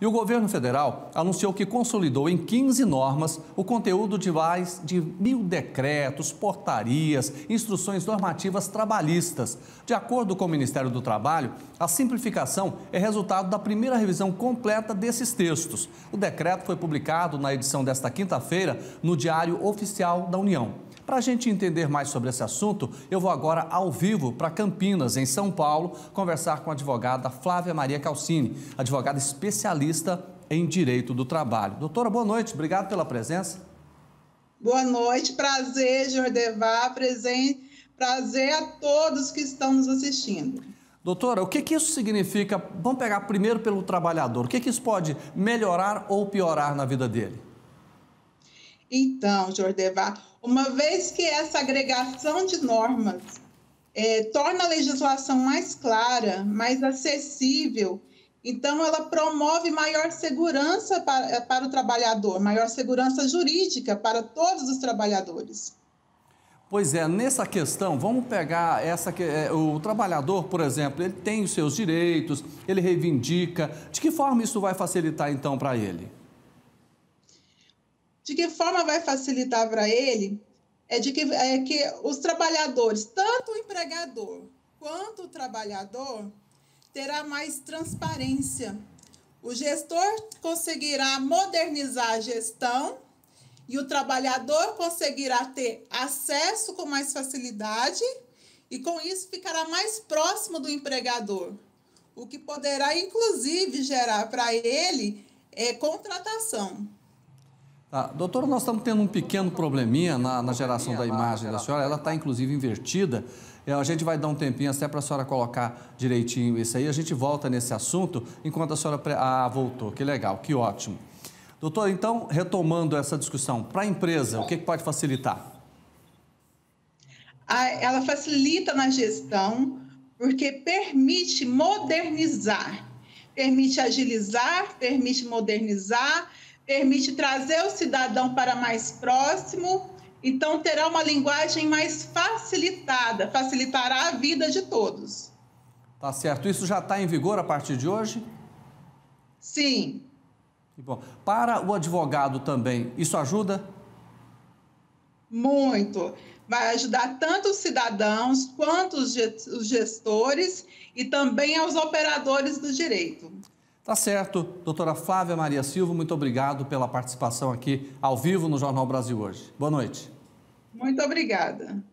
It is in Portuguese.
E o governo federal anunciou que consolidou em 15 normas o conteúdo de mais de mil decretos, portarias, instruções normativas trabalhistas. De acordo com o Ministério do Trabalho, a simplificação é resultado da primeira revisão completa desses textos. O decreto foi publicado na edição desta quinta-feira no Diário Oficial da União. Para a gente entender mais sobre esse assunto, eu vou agora ao vivo para Campinas, em São Paulo, conversar com a advogada Flávia Maria Calcini, advogada especialista em direito do trabalho. Doutora, boa noite, obrigado pela presença. Boa noite, prazer, Jordevar, presente, prazer a todos que estão nos assistindo. Doutora, o que, que isso significa? Vamos pegar primeiro pelo trabalhador. O que, que isso pode melhorar ou piorar na vida dele? Então, Jordevar, uma vez que essa agregação de normas é, torna a legislação mais clara, mais acessível, então ela promove maior segurança para, para o trabalhador, maior segurança jurídica para todos os trabalhadores. Pois é, nessa questão, vamos pegar essa é, o trabalhador, por exemplo, ele tem os seus direitos, ele reivindica. De que forma isso vai facilitar então para ele? De que forma vai facilitar para ele? É de que, é que os trabalhadores, tanto o empregador quanto o trabalhador, terá mais transparência. O gestor conseguirá modernizar a gestão e o trabalhador conseguirá ter acesso com mais facilidade e com isso ficará mais próximo do empregador, o que poderá inclusive gerar para ele é, contratação. Ah, doutora, nós estamos tendo um pequeno probleminha na, na geração da imagem da senhora, ela está inclusive invertida. É, a gente vai dar um tempinho até para a senhora colocar direitinho isso aí. A gente volta nesse assunto enquanto a senhora. Ah, voltou. Que legal, que ótimo. Doutor, então, retomando essa discussão, para a empresa, o que, que pode facilitar? Ela facilita na gestão porque permite modernizar, permite agilizar, permite modernizar permite trazer o cidadão para mais próximo, então terá uma linguagem mais facilitada, facilitará a vida de todos. Tá certo. Isso já está em vigor a partir de hoje? Sim. bom. Para o advogado também, isso ajuda? Muito. Vai ajudar tanto os cidadãos quanto os gestores e também aos operadores do direito. Tá certo. Doutora Flávia Maria Silva, muito obrigado pela participação aqui ao vivo no Jornal Brasil hoje. Boa noite. Muito obrigada.